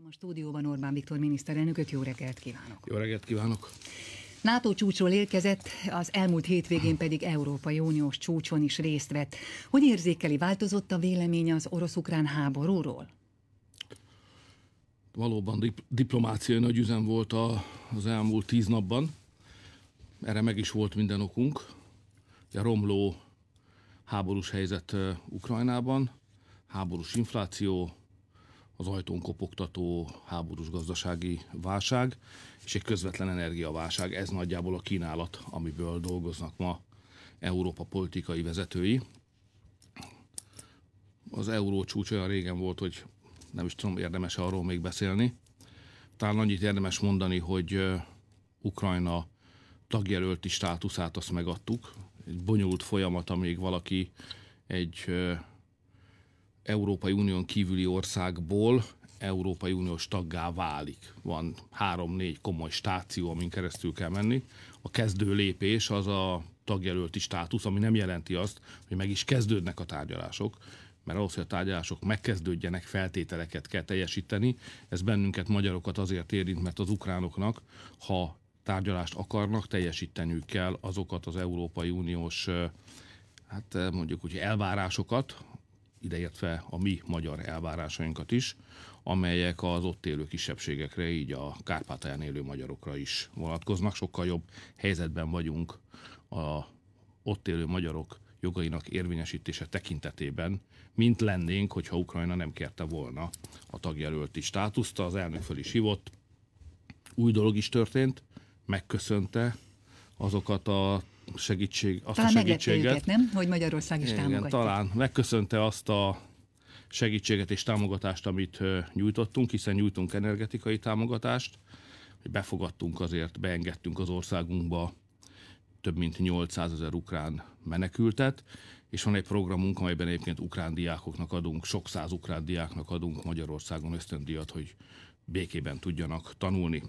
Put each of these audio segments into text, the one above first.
Köszöntöm a stúdióban Orbán Viktor miniszterelnököt, jó reggelt kívánok! Jó reggelt kívánok! NATO csúcsról érkezett, az elmúlt hétvégén pedig Európai Uniós csúcson is részt vett. Hogy érzékeli, változott a vélemény az orosz-ukrán háborúról? Valóban dip- diplomáciai nagy üzem volt a, az elmúlt tíz napban. Erre meg is volt minden okunk. A romló háborús helyzet Ukrajnában, háborús infláció, az ajtón kopogtató háborús gazdasági válság és egy közvetlen energiaválság. Ez nagyjából a kínálat, amiből dolgoznak ma Európa politikai vezetői. Az euró csúcs olyan régen volt, hogy nem is tudom, érdemes arról még beszélni. Talán annyit érdemes mondani, hogy Ukrajna tagjelölti státuszát azt megadtuk. Egy bonyolult folyamat, amíg valaki egy Európai Unión kívüli országból Európai Uniós taggá válik. Van három-négy komoly stáció, amin keresztül kell menni. A kezdő lépés az a tagjelölti státusz, ami nem jelenti azt, hogy meg is kezdődnek a tárgyalások, mert ahhoz, hogy a tárgyalások megkezdődjenek, feltételeket kell teljesíteni. Ez bennünket, magyarokat azért érint, mert az ukránoknak, ha tárgyalást akarnak, teljesíteniük kell azokat az Európai Uniós hát mondjuk úgy elvárásokat, ideértve a mi magyar elvárásainkat is, amelyek az ott élő kisebbségekre, így a Kárpátalján élő magyarokra is vonatkoznak. Sokkal jobb helyzetben vagyunk a ott élő magyarok jogainak érvényesítése tekintetében, mint lennénk, hogyha Ukrajna nem kérte volna a tagjelölti státuszt. Az elnök föl is hívott, új dolog is történt, megköszönte azokat a segítség, azt talán a segítséget. Őket, nem? Hogy Magyarország is Igen, támogatja. talán megköszönte azt a segítséget és támogatást, amit nyújtottunk, hiszen nyújtunk energetikai támogatást, hogy befogadtunk azért, beengedtünk az országunkba több mint 800 ezer ukrán menekültet, és van egy programunk, amelyben egyébként ukrán diákoknak adunk, sok száz ukrán diáknak adunk Magyarországon ösztöndíjat, hogy békében tudjanak tanulni.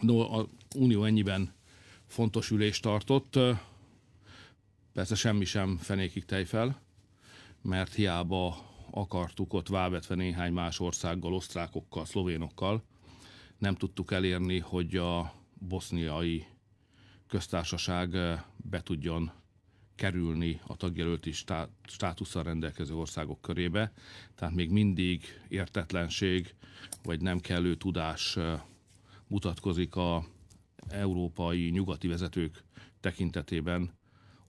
No, a Unió ennyiben fontos ülést tartott. Persze semmi sem fenékig tejfel, mert hiába akartuk ott válvetve néhány más országgal, osztrákokkal, szlovénokkal, nem tudtuk elérni, hogy a boszniai köztársaság be tudjon kerülni a tagjelölti státusszal rendelkező országok körébe. Tehát még mindig értetlenség, vagy nem kellő tudás mutatkozik a európai nyugati vezetők tekintetében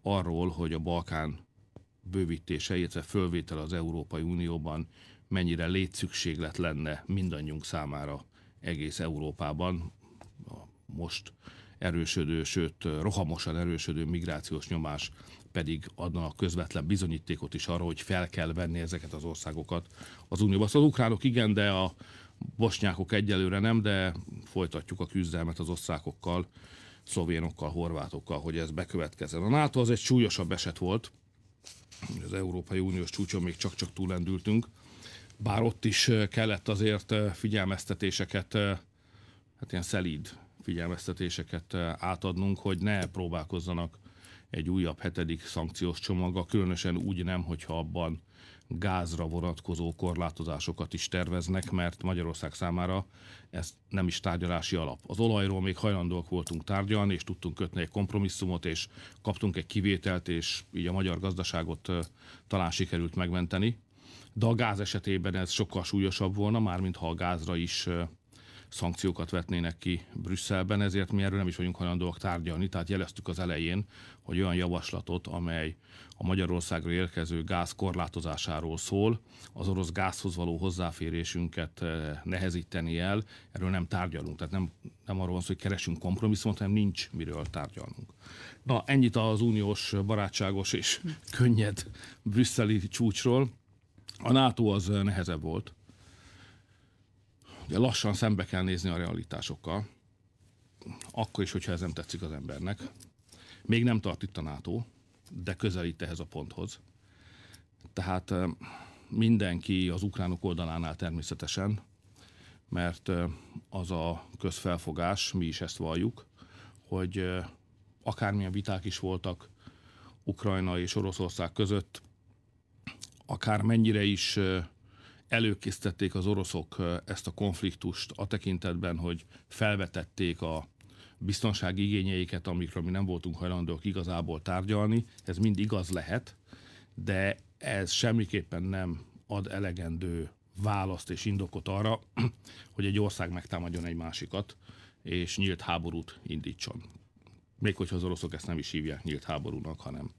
arról, hogy a Balkán bővítése, illetve fölvétel az Európai Unióban mennyire létszükséglet lenne mindannyiunk számára egész Európában. A most erősödő, sőt rohamosan erősödő migrációs nyomás pedig adna a közvetlen bizonyítékot is arra, hogy fel kell venni ezeket az országokat az Unióba. Szóval az ukránok igen, de a bosnyákok egyelőre nem, de folytatjuk a küzdelmet az osztrákokkal, szlovénokkal, horvátokkal, hogy ez bekövetkezzen. A NATO az egy súlyosabb eset volt, az Európai Uniós csúcson még csak-csak túlendültünk, bár ott is kellett azért figyelmeztetéseket, hát ilyen szelíd figyelmeztetéseket átadnunk, hogy ne próbálkozzanak egy újabb hetedik szankciós csomaga, különösen úgy nem, hogyha abban gázra vonatkozó korlátozásokat is terveznek, mert Magyarország számára ez nem is tárgyalási alap. Az olajról még hajlandóak voltunk tárgyalni, és tudtunk kötni egy kompromisszumot, és kaptunk egy kivételt, és így a magyar gazdaságot talán sikerült megmenteni. De a gáz esetében ez sokkal súlyosabb volna, mármint ha a gázra is szankciókat vetnének ki Brüsszelben, ezért mi erről nem is vagyunk hajlandóak tárgyalni, tehát jeleztük az elején, hogy olyan javaslatot, amely a Magyarországra érkező gáz korlátozásáról szól, az orosz gázhoz való hozzáférésünket eh, nehezíteni el, erről nem tárgyalunk. Tehát nem, nem arról van szó, hogy keresünk kompromisszumot, hanem nincs miről tárgyalnunk. Na, ennyit az uniós barátságos és könnyed brüsszeli csúcsról. A NATO az nehezebb volt Ugye lassan szembe kell nézni a realitásokkal, akkor is, hogyha ez nem tetszik az embernek. Még nem tart itt a NATO, de közelít ehhez a ponthoz. Tehát mindenki az ukránok oldalánál természetesen, mert az a közfelfogás, mi is ezt valljuk, hogy akármilyen viták is voltak Ukrajna és Oroszország között, akár mennyire is előkészítették az oroszok ezt a konfliktust a tekintetben, hogy felvetették a biztonsági igényeiket, amikről mi nem voltunk hajlandók igazából tárgyalni. Ez mind igaz lehet, de ez semmiképpen nem ad elegendő választ és indokot arra, hogy egy ország megtámadjon egy másikat, és nyílt háborút indítson. Még hogyha az oroszok ezt nem is hívják nyílt háborúnak, hanem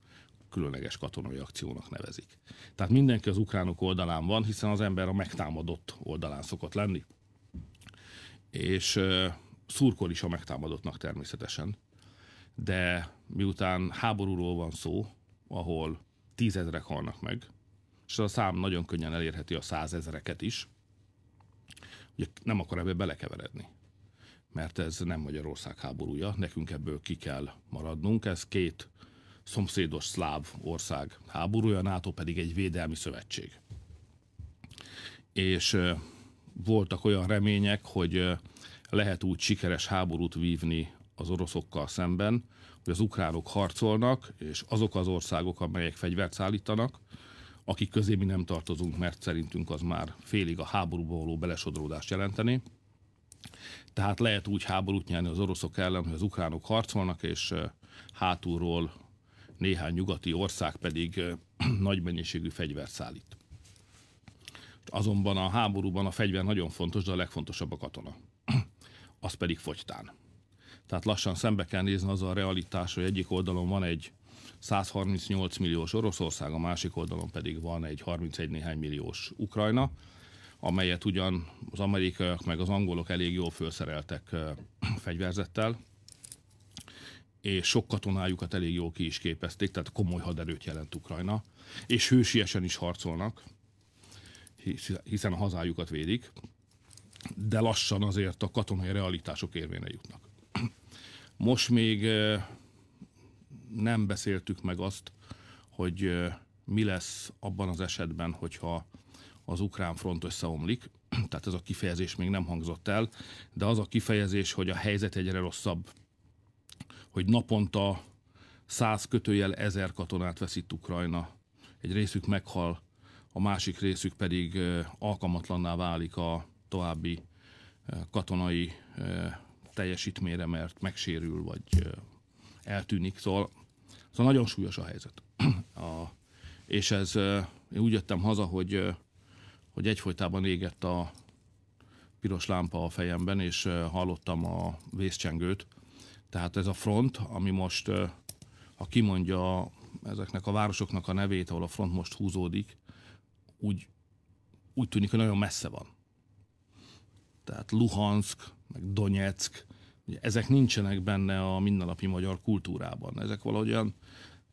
különleges katonai akciónak nevezik. Tehát mindenki az ukránok oldalán van, hiszen az ember a megtámadott oldalán szokott lenni. És szurkol is a megtámadottnak természetesen. De miután háborúról van szó, ahol tízezrek halnak meg, és a szám nagyon könnyen elérheti a százezreket is, ugye nem akar ebbe belekeveredni. Mert ez nem Magyarország háborúja, nekünk ebből ki kell maradnunk. Ez két szomszédos szláv ország háborúja, NATO pedig egy védelmi szövetség. És voltak olyan remények, hogy lehet úgy sikeres háborút vívni az oroszokkal szemben, hogy az ukránok harcolnak, és azok az országok, amelyek fegyvert szállítanak, akik közé mi nem tartozunk, mert szerintünk az már félig a háborúba való belesodródást jelenteni. Tehát lehet úgy háborút nyerni az oroszok ellen, hogy az ukránok harcolnak, és hátulról néhány nyugati ország pedig nagy mennyiségű fegyvert szállít. Azonban a háborúban a fegyver nagyon fontos, de a legfontosabb a katona. Az pedig fogytán. Tehát lassan szembe kell nézni az a realitás, hogy egyik oldalon van egy 138 milliós Oroszország, a másik oldalon pedig van egy 31 néhány milliós Ukrajna, amelyet ugyan az amerikaiak meg az angolok elég jól felszereltek fegyverzettel, és sok katonájukat elég jól ki is képezték, tehát komoly haderőt jelent Ukrajna, és hősiesen is harcolnak, hiszen a hazájukat védik, de lassan azért a katonai realitások érvényre jutnak. Most még nem beszéltük meg azt, hogy mi lesz abban az esetben, hogyha az ukrán front összeomlik, tehát ez a kifejezés még nem hangzott el, de az a kifejezés, hogy a helyzet egyre rosszabb, hogy naponta száz kötőjel ezer katonát veszít Ukrajna, egy részük meghal, a másik részük pedig alkalmatlanná válik a további katonai teljesítményre, mert megsérül, vagy eltűnik. Szóval, szóval nagyon súlyos a helyzet. A, és ez, én úgy jöttem haza, hogy, hogy egyfolytában égett a piros lámpa a fejemben, és hallottam a vészcsengőt. Tehát ez a front, ami most, ha kimondja ezeknek a városoknak a nevét, ahol a front most húzódik, úgy, úgy tűnik, hogy nagyon messze van. Tehát Luhansk, meg Donetsk, ugye ezek nincsenek benne a mindennapi magyar kultúrában. Ezek valahogyan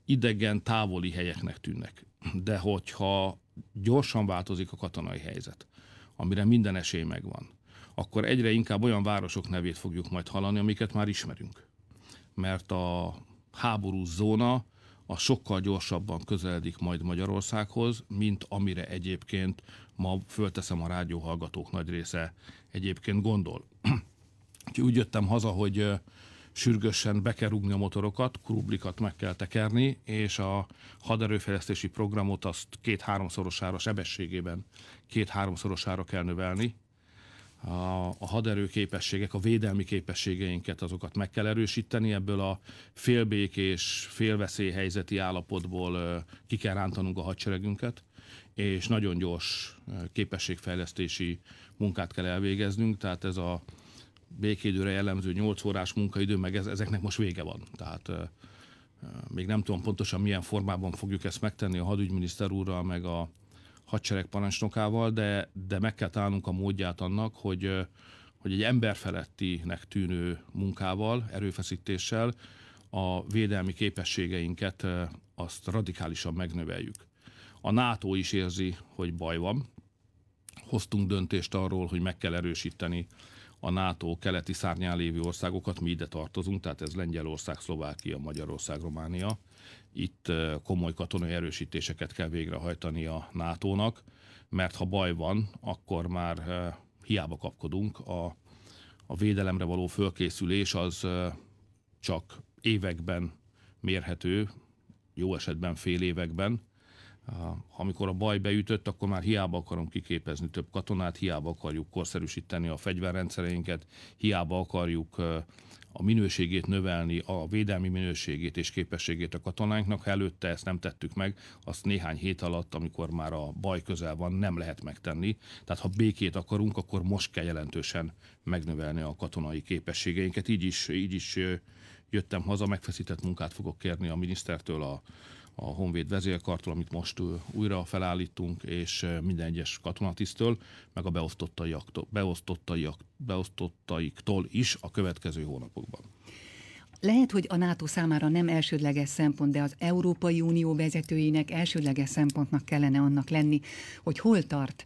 idegen, távoli helyeknek tűnnek. De hogyha gyorsan változik a katonai helyzet, amire minden esély megvan, akkor egyre inkább olyan városok nevét fogjuk majd hallani, amiket már ismerünk. Mert a háborús zóna a sokkal gyorsabban közeledik majd Magyarországhoz, mint amire egyébként ma fölteszem a rádióhallgatók nagy része egyébként gondol. Úgyhogy úgy jöttem haza, hogy sürgősen be kell rúgni a motorokat, krublikat meg kell tekerni, és a haderőfejlesztési programot azt két-háromszorosára sebességében két-háromszorosára kell növelni. A, a haderő képességek, a védelmi képességeinket azokat meg kell erősíteni, ebből a félbékés, félveszélyhelyzeti állapotból ki kell rántanunk a hadseregünket, és nagyon gyors képességfejlesztési munkát kell elvégeznünk, tehát ez a békédőre jellemző 8 órás munkaidő, meg ez, ezeknek most vége van. Tehát még nem tudom pontosan milyen formában fogjuk ezt megtenni a hadügyminiszter úrral, meg a hadsereg parancsnokával, de, de meg kell találnunk a módját annak, hogy, hogy egy emberfelettinek tűnő munkával, erőfeszítéssel a védelmi képességeinket azt radikálisan megnöveljük. A NATO is érzi, hogy baj van. Hoztunk döntést arról, hogy meg kell erősíteni a NATO keleti szárnyán lévő országokat, mi ide tartozunk, tehát ez Lengyelország, Szlovákia, Magyarország, Románia. Itt komoly katonai erősítéseket kell végrehajtani a NATO-nak, mert ha baj van, akkor már hiába kapkodunk. A, a védelemre való fölkészülés az csak években mérhető, jó esetben fél években, amikor a baj beütött, akkor már hiába akarom kiképezni több katonát, hiába akarjuk korszerűsíteni a fegyverrendszereinket, hiába akarjuk a minőségét növelni, a védelmi minőségét és képességét a katonáinknak. Ha előtte ezt nem tettük meg, azt néhány hét alatt, amikor már a baj közel van, nem lehet megtenni. Tehát ha békét akarunk, akkor most kell jelentősen megnövelni a katonai képességeinket. Így is, így is jöttem haza, megfeszített munkát fogok kérni a minisztertől, a, a Honvéd vezérkartól, amit most újra felállítunk, és minden egyes katonatisztől, meg a beosztottaiaktól, beosztottaiak, beosztottaiktól is a következő hónapokban. Lehet, hogy a NATO számára nem elsődleges szempont, de az Európai Unió vezetőinek elsődleges szempontnak kellene annak lenni, hogy hol tart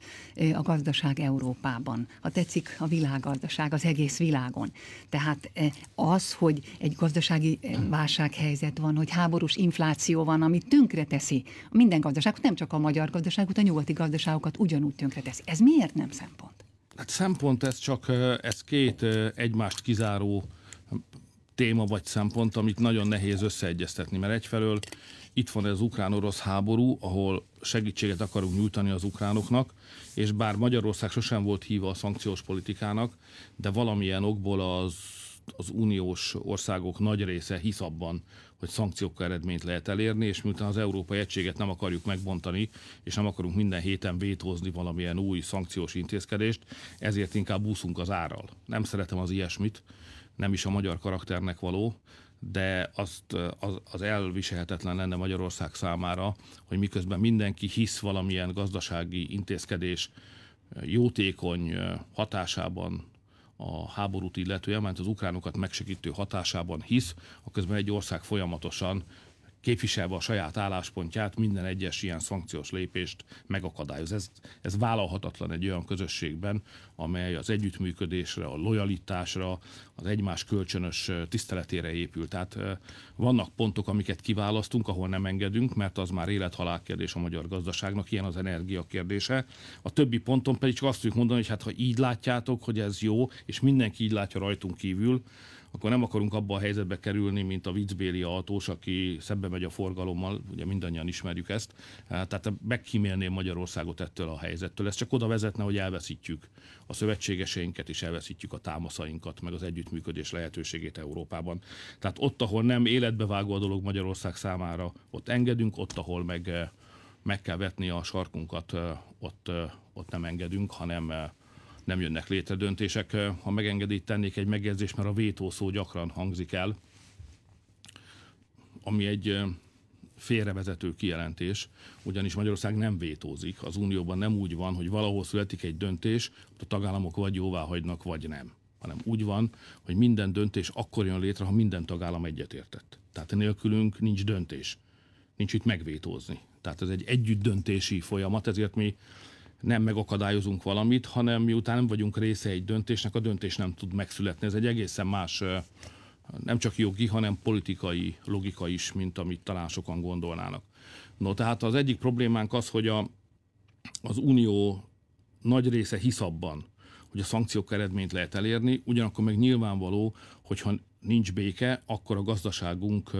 a gazdaság Európában. Ha tetszik, a világgazdaság az egész világon. Tehát az, hogy egy gazdasági válsághelyzet van, hogy háborús infláció van, ami tönkre teszi minden gazdaságot, nem csak a magyar gazdaságot, a nyugati gazdaságokat ugyanúgy tönkre teszi. Ez miért nem szempont? Hát szempont ez csak ez két egymást kizáró téma vagy szempont, amit nagyon nehéz összeegyeztetni, mert egyfelől itt van ez ukrán-orosz háború, ahol segítséget akarunk nyújtani az ukránoknak, és bár Magyarország sosem volt híva a szankciós politikának, de valamilyen okból az, az uniós országok nagy része hisz abban, hogy szankciókkal eredményt lehet elérni, és miután az Európai Egységet nem akarjuk megbontani, és nem akarunk minden héten vétózni valamilyen új szankciós intézkedést, ezért inkább úszunk az árral. Nem szeretem az ilyesmit, nem is a magyar karakternek való, de azt, az, az elviselhetetlen lenne Magyarország számára, hogy miközben mindenki hisz valamilyen gazdasági intézkedés jótékony hatásában a háborút illetően, mert az ukránokat megsegítő hatásában hisz, a egy ország folyamatosan képviselve a saját álláspontját minden egyes ilyen szankciós lépést megakadályoz. Ez, ez vállalhatatlan egy olyan közösségben, amely az együttműködésre, a lojalitásra, az egymás kölcsönös tiszteletére épül. Tehát vannak pontok, amiket kiválasztunk, ahol nem engedünk, mert az már élethalál kérdés a magyar gazdaságnak, ilyen az energia kérdése. A többi ponton pedig csak azt tudjuk mondani, hogy hát ha így látjátok, hogy ez jó, és mindenki így látja rajtunk kívül, akkor nem akarunk abba a helyzetbe kerülni, mint a viccbéli autós, aki szembe megy a forgalommal, ugye mindannyian ismerjük ezt. Tehát megkímélném Magyarországot ettől a helyzettől. Ez csak oda vezetne, hogy elveszítjük a szövetségeseinket, és elveszítjük a támaszainkat, meg az együttműködés lehetőségét Európában. Tehát ott, ahol nem életbevágó a dolog Magyarország számára, ott engedünk, ott, ahol meg, meg kell vetni a sarkunkat, ott, ott nem engedünk, hanem nem jönnek létre döntések. Ha megengedít, tennék egy megjegyzést, mert a vétó szó gyakran hangzik el, ami egy félrevezető kijelentés, ugyanis Magyarország nem vétózik. Az Unióban nem úgy van, hogy valahol születik egy döntés, a tagállamok vagy jóvá hagynak, vagy nem. Hanem úgy van, hogy minden döntés akkor jön létre, ha minden tagállam egyetértett. Tehát nélkülünk nincs döntés. Nincs itt megvétózni. Tehát ez egy együtt döntési folyamat, ezért mi nem megakadályozunk valamit, hanem miután nem vagyunk része egy döntésnek, a döntés nem tud megszületni. Ez egy egészen más, nem csak jogi, hanem politikai logika is, mint amit talán sokan gondolnának. No, tehát az egyik problémánk az, hogy a, az Unió nagy része hisz abban, hogy a szankciók eredményt lehet elérni, ugyanakkor meg nyilvánvaló, hogyha nincs béke, akkor a gazdaságunk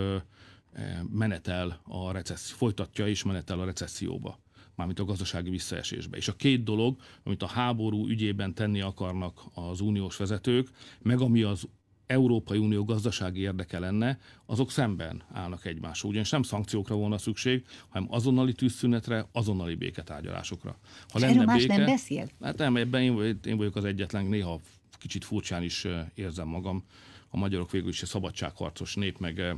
menetel a recesszió, folytatja és menetel a recesszióba mármint a gazdasági visszaesésbe. És a két dolog, amit a háború ügyében tenni akarnak az uniós vezetők, meg ami az Európai Unió gazdasági érdeke lenne, azok szemben állnak egymással. Ugyanis nem szankciókra volna szükség, hanem azonnali tűzszünetre, azonnali béketárgyalásokra. Ha lenne más béke, nem beszél? Hát nem, ebben én, én vagyok az egyetlen, néha kicsit furcsán is érzem magam. A magyarok végül is a szabadságharcos nép, meg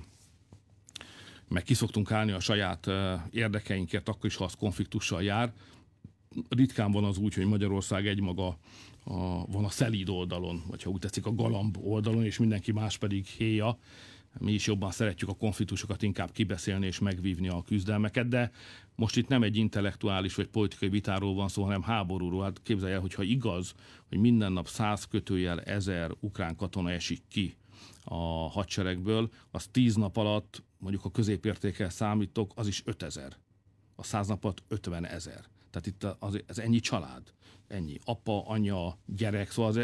meg kiszoktunk állni a saját érdekeinkért, akkor is, ha az konfliktussal jár. Ritkán van az úgy, hogy Magyarország egymaga a, van a szelíd oldalon, vagy ha úgy tetszik a galamb oldalon, és mindenki más pedig héja. Mi is jobban szeretjük a konfliktusokat inkább kibeszélni és megvívni a küzdelmeket, de most itt nem egy intellektuális vagy politikai vitáról van szó, hanem háborúról. Hát képzelj el, hogyha igaz, hogy minden nap száz kötőjel ezer ukrán katona esik ki a hadseregből, az tíz nap alatt, mondjuk a középértékkel számítok, az is 5000. A száz napot 50 ezer. Tehát itt az, ez ennyi család. Ennyi. Apa, anya, gyerek, szóval az,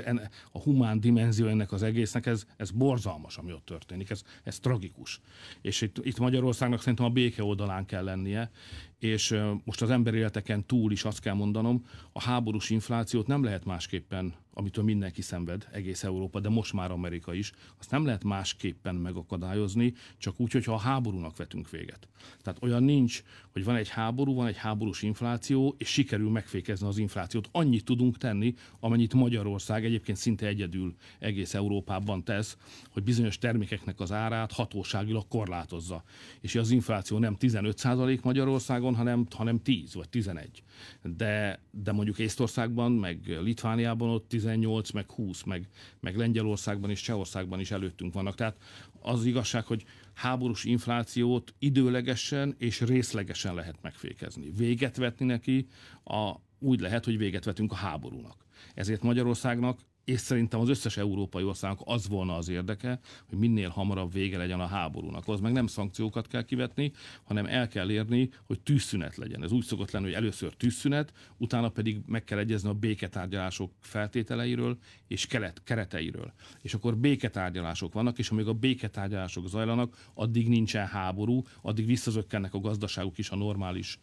a humán dimenzió ennek az egésznek, ez, ez borzalmas, ami ott történik, ez, ez tragikus. És itt, itt Magyarországnak szerintem a béke oldalán kell lennie, és most az emberéleteken túl is azt kell mondanom, a háborús inflációt nem lehet másképpen, amitől mindenki szenved, egész Európa, de most már Amerika is, azt nem lehet másképpen megakadályozni, csak úgy, hogyha a háborúnak vetünk véget. Tehát olyan nincs, hogy van egy háború, van egy háborús infláció, és sikerül megfékezni az inflációt. Annyit tudunk tenni, amennyit Magyarország egyébként szinte egyedül egész Európában tesz, hogy bizonyos termékeknek az árát hatóságilag korlátozza. És az infláció nem 15% Magyarországon, hanem, hanem 10 vagy 11. De, de mondjuk Észtországban, meg Litvániában ott 18, meg 20, meg, meg Lengyelországban és Csehországban is előttünk vannak. Tehát az igazság, hogy háborús inflációt időlegesen és részlegesen lehet megfékezni. Véget vetni neki a, úgy lehet, hogy véget vetünk a háborúnak. Ezért Magyarországnak és szerintem az összes európai országnak az volna az érdeke, hogy minél hamarabb vége legyen a háborúnak. Az meg nem szankciókat kell kivetni, hanem el kell érni, hogy tűzszünet legyen. Ez úgy szokott lenni, hogy először tűzszünet, utána pedig meg kell egyezni a béketárgyalások feltételeiről és kelet, kereteiről. És akkor béketárgyalások vannak, és amíg a béketárgyalások zajlanak, addig nincsen háború, addig visszazökkennek a gazdaságuk is a normális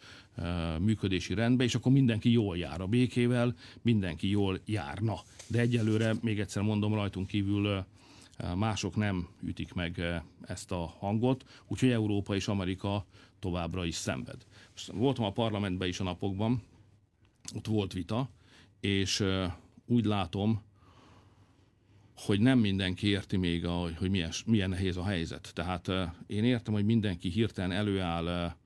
működési rendbe, és akkor mindenki jól jár a békével, mindenki jól járna. De egyelőre még egyszer mondom, rajtunk kívül mások nem ütik meg ezt a hangot, úgyhogy Európa és Amerika továbbra is szenved. Voltam a parlamentben is a napokban, ott volt vita, és úgy látom, hogy nem mindenki érti még, a, hogy milyen, milyen nehéz a helyzet. Tehát én értem, hogy mindenki hirtelen előáll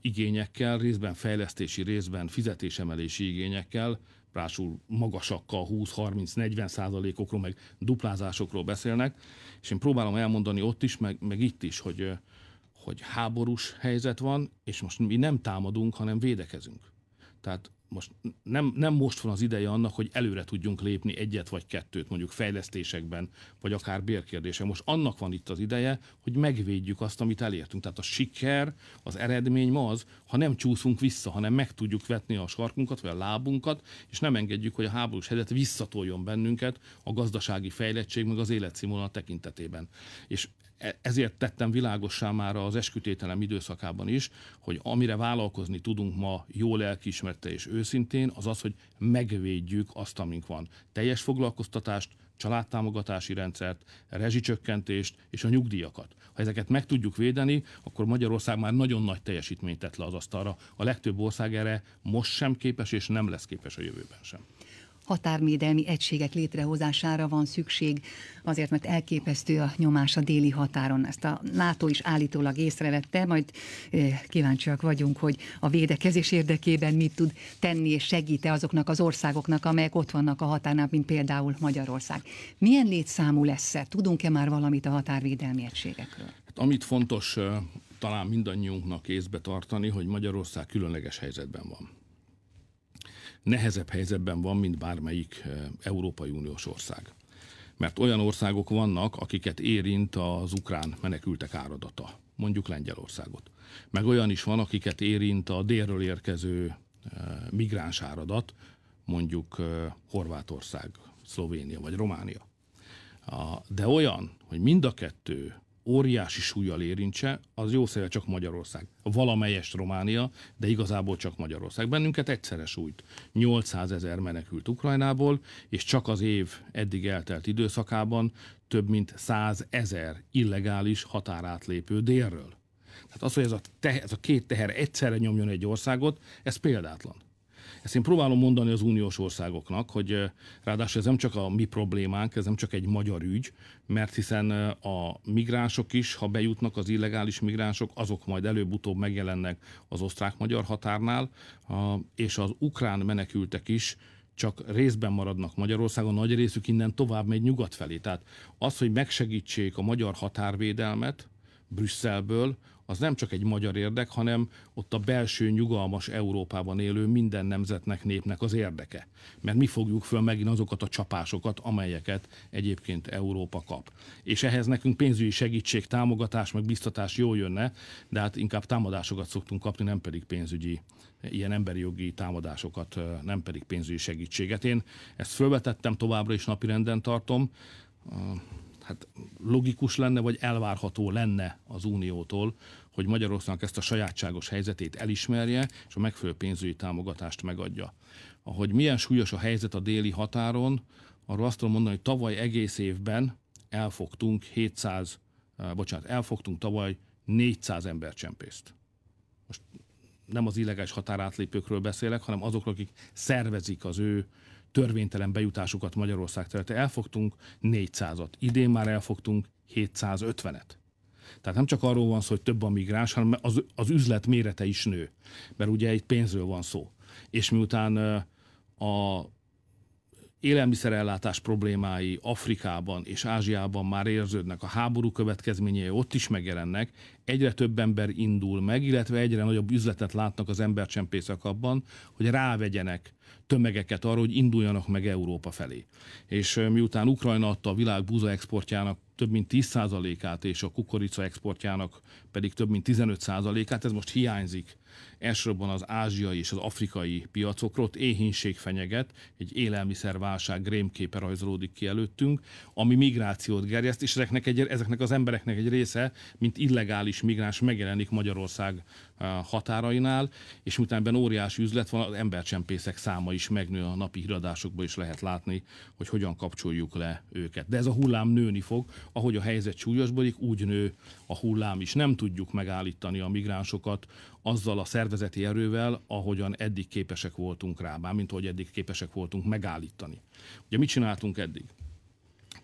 igényekkel, részben fejlesztési, részben fizetésemelési igényekkel, rásul magasakkal, 20-30-40 százalékokról, meg duplázásokról beszélnek, és én próbálom elmondani ott is, meg, meg itt is, hogy, hogy háborús helyzet van, és most mi nem támadunk, hanem védekezünk. Tehát most nem, nem most van az ideje annak, hogy előre tudjunk lépni egyet vagy kettőt, mondjuk fejlesztésekben, vagy akár bérkérdésen. Most annak van itt az ideje, hogy megvédjük azt, amit elértünk. Tehát a siker, az eredmény ma az, ha nem csúszunk vissza, hanem meg tudjuk vetni a sarkunkat, vagy a lábunkat, és nem engedjük, hogy a háborús helyzet visszatoljon bennünket a gazdasági fejlettség, meg az életszínvonal tekintetében. És ezért tettem világossá már az eskütételem időszakában is, hogy amire vállalkozni tudunk ma jó lelkiismerte és őszintén, az az, hogy megvédjük azt, amink van. Teljes foglalkoztatást, családtámogatási rendszert, rezsicsökkentést és a nyugdíjakat. Ha ezeket meg tudjuk védeni, akkor Magyarország már nagyon nagy teljesítményt tett le az asztalra. A legtöbb ország erre most sem képes és nem lesz képes a jövőben sem határvédelmi egységek létrehozására van szükség, azért mert elképesztő a nyomás a déli határon. Ezt a NATO is állítólag észrevette, majd kíváncsiak vagyunk, hogy a védekezés érdekében mit tud tenni és segíte azoknak az országoknak, amelyek ott vannak a határnál, mint például Magyarország. Milyen létszámú lesz-e? Tudunk-e már valamit a határvédelmi egységekről? Hát, amit fontos talán mindannyiunknak észbe tartani, hogy Magyarország különleges helyzetben van nehezebb helyzetben van, mint bármelyik Európai Uniós ország. Mert olyan országok vannak, akiket érint az ukrán menekültek áradata, mondjuk Lengyelországot. Meg olyan is van, akiket érint a délről érkező migráns áradat, mondjuk Horvátország, Szlovénia vagy Románia. De olyan, hogy mind a kettő óriási súlyjal érintse, az jó széle csak Magyarország. Valamelyest Románia, de igazából csak Magyarország. Bennünket egyszerre sújt. 800 ezer menekült Ukrajnából, és csak az év eddig eltelt időszakában több mint 100 ezer illegális határátlépő délről. Tehát az, hogy ez a, teher, ez a két teher egyszerre nyomjon egy országot, ez példátlan. Ezt én próbálom mondani az uniós országoknak, hogy ráadásul ez nem csak a mi problémánk, ez nem csak egy magyar ügy, mert hiszen a migránsok is, ha bejutnak az illegális migránsok, azok majd előbb-utóbb megjelennek az osztrák-magyar határnál, és az ukrán menekültek is csak részben maradnak Magyarországon, nagy részük innen tovább megy nyugat felé. Tehát az, hogy megsegítsék a magyar határvédelmet, Brüsszelből, az nem csak egy magyar érdek, hanem ott a belső nyugalmas Európában élő minden nemzetnek, népnek az érdeke. Mert mi fogjuk föl megint azokat a csapásokat, amelyeket egyébként Európa kap. És ehhez nekünk pénzügyi segítség, támogatás, meg biztatás jó jönne, de hát inkább támadásokat szoktunk kapni, nem pedig pénzügyi ilyen emberi jogi támadásokat, nem pedig pénzügyi segítséget. Én ezt fölvetettem, továbbra is napirenden tartom hát logikus lenne, vagy elvárható lenne az Uniótól, hogy Magyarországnak ezt a sajátságos helyzetét elismerje, és a megfelelő pénzügyi támogatást megadja. Ahogy milyen súlyos a helyzet a déli határon, arról azt tudom mondani, hogy tavaly egész évben elfogtunk 700, eh, bocsánat, elfogtunk tavaly 400 embercsempészt. Most nem az illegális határátlépőkről beszélek, hanem azokról, akik szervezik az ő törvénytelen bejutásukat Magyarország területre. Elfogtunk 400-at. Idén már elfogtunk 750-et. Tehát nem csak arról van szó, hogy több a migráns, hanem az, az üzlet mérete is nő. Mert ugye egy pénzről van szó. És miután a élelmiszerellátás problémái Afrikában és Ázsiában már érződnek, a háború következményei ott is megjelennek, egyre több ember indul meg, illetve egyre nagyobb üzletet látnak az embercsempészek abban, hogy rávegyenek tömegeket arra, hogy induljanak meg Európa felé. És miután Ukrajna adta a világ búza exportjának több mint 10%-át, és a kukorica exportjának pedig több mint 15%-át, ez most hiányzik elsősorban az ázsiai és az afrikai piacokról, ott éhínség fenyeget, egy élelmiszerválság rémképe rajzolódik ki előttünk, ami migrációt gerjeszt, és ezeknek, egy, ezeknek az embereknek egy része, mint illegális migráns megjelenik Magyarország határainál, és miután óriási üzlet van, az embercsempészek száma is megnő a napi híradásokban is lehet látni, hogy hogyan kapcsoljuk le őket. De ez a hullám nőni fog, ahogy a helyzet súlyosbodik, úgy nő a hullám is. Nem tudjuk megállítani a migránsokat azzal a szervezeti erővel, ahogyan eddig képesek voltunk rá, mint hogy eddig képesek voltunk megállítani. Ugye mit csináltunk eddig?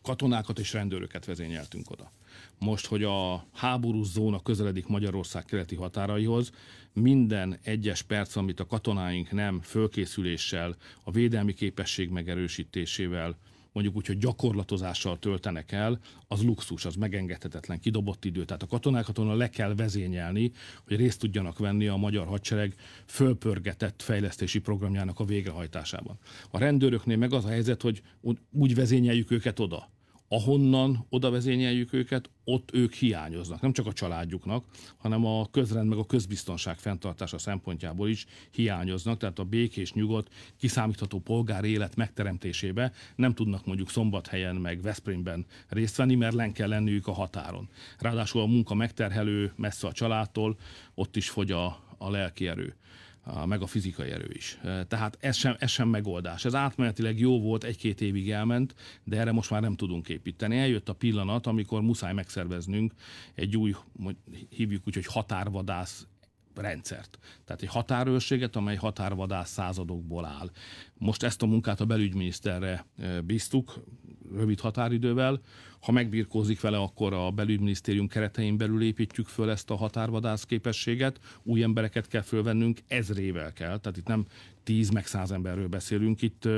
Katonákat és rendőröket vezényeltünk oda most, hogy a háborús zóna közeledik Magyarország keleti határaihoz, minden egyes perc, amit a katonáink nem fölkészüléssel, a védelmi képesség megerősítésével, mondjuk úgy, hogy gyakorlatozással töltenek el, az luxus, az megengedhetetlen, kidobott idő. Tehát a katonákat onnan le kell vezényelni, hogy részt tudjanak venni a magyar hadsereg fölpörgetett fejlesztési programjának a végrehajtásában. A rendőröknél meg az a helyzet, hogy úgy vezényeljük őket oda, ahonnan oda vezényeljük őket, ott ők hiányoznak. Nem csak a családjuknak, hanem a közrend meg a közbiztonság fenntartása szempontjából is hiányoznak. Tehát a békés, nyugodt, kiszámítható polgár élet megteremtésébe nem tudnak mondjuk Szombathelyen meg Veszprémben részt venni, mert len kell lenniük a határon. Ráadásul a munka megterhelő, messze a családtól, ott is fogy a, a lelki erő meg a fizikai erő is. Tehát ez sem, ez sem megoldás. Ez átmenetileg jó volt, egy-két évig elment, de erre most már nem tudunk építeni. Eljött a pillanat, amikor muszáj megszerveznünk egy új, hívjuk úgy, hogy határvadász rendszert. Tehát egy határőrséget, amely határvadász századokból áll. Most ezt a munkát a belügyminiszterre bíztuk, rövid határidővel. Ha megbirkózik vele, akkor a belügyminisztérium keretein belül építjük föl ezt a határvadász képességet. Új embereket kell fölvennünk, ezrével kell. Tehát itt nem tíz meg száz emberről beszélünk, itt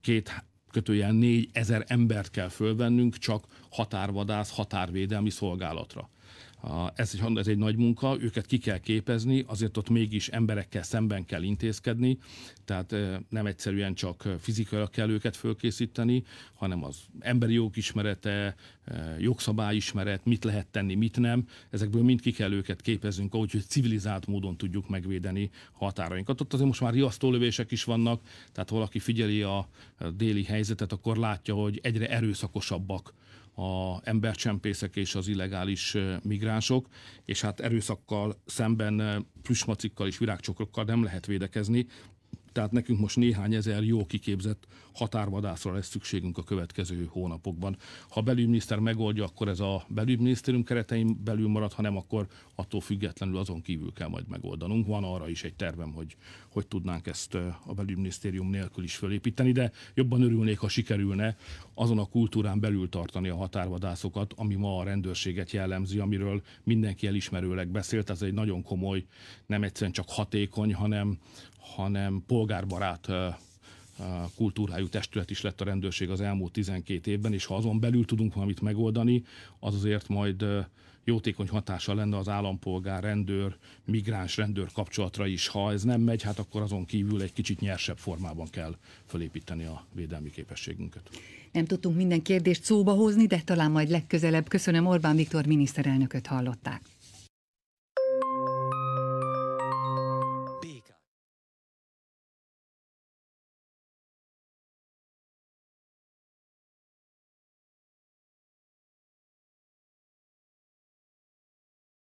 két kötőjel négy ezer embert kell fölvennünk csak határvadász, határvédelmi szolgálatra. Ez egy, ez egy nagy munka, őket ki kell képezni, azért ott mégis emberekkel szemben kell intézkedni, tehát nem egyszerűen csak fizikailag kell őket fölkészíteni, hanem az emberi jogok ismerete, jogszabályismeret, mit lehet tenni, mit nem, ezekből mind ki kell őket képeznünk, ahogy hogy civilizált módon tudjuk megvédeni határainkat. Ott azért most már riasztólövések is vannak, tehát valaki figyeli a déli helyzetet, akkor látja, hogy egyre erőszakosabbak a embercsempészek és az illegális migránsok, és hát erőszakkal szemben plüsmacikkal és virágcsokrokkal nem lehet védekezni, tehát nekünk most néhány ezer jó kiképzett határvadászra lesz szükségünk a következő hónapokban. Ha a belügyminiszter megoldja, akkor ez a belügyminisztérium keretein belül marad, ha nem, akkor attól függetlenül azon kívül kell majd megoldanunk. Van arra is egy tervem, hogy hogy tudnánk ezt a belügyminisztérium nélkül is fölépíteni, de jobban örülnék, ha sikerülne azon a kultúrán belül tartani a határvadászokat, ami ma a rendőrséget jellemzi, amiről mindenki elismerőleg beszélt. Ez egy nagyon komoly, nem egyszerűen csak hatékony, hanem, hanem polgárbarát kultúrájú testület is lett a rendőrség az elmúlt 12 évben, és ha azon belül tudunk valamit megoldani, az azért majd jótékony hatása lenne az állampolgár, rendőr, migráns rendőr kapcsolatra is. Ha ez nem megy, hát akkor azon kívül egy kicsit nyersebb formában kell fölépíteni a védelmi képességünket. Nem tudtunk minden kérdést szóba hozni, de talán majd legközelebb. Köszönöm, Orbán Viktor miniszterelnököt hallották.